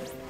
Back.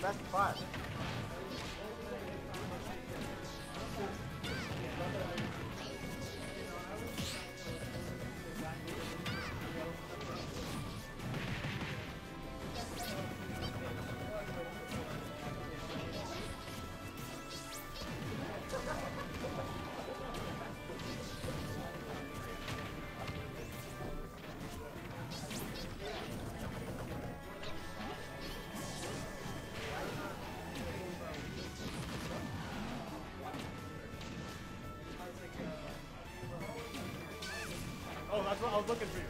Best five. That's what I was looking for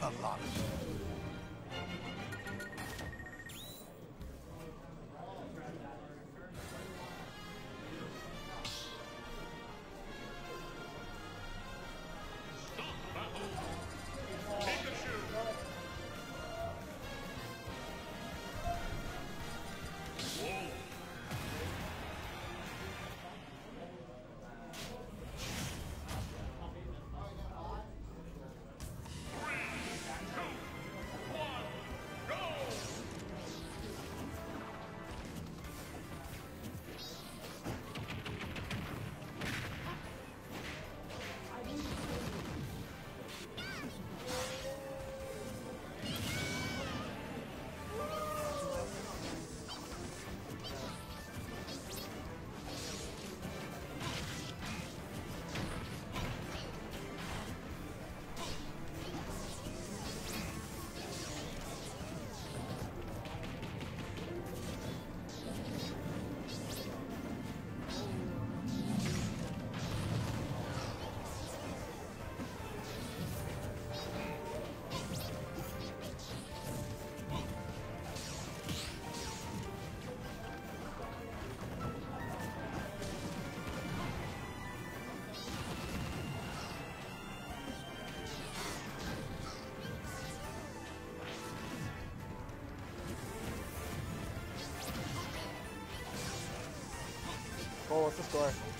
the lot of. The score?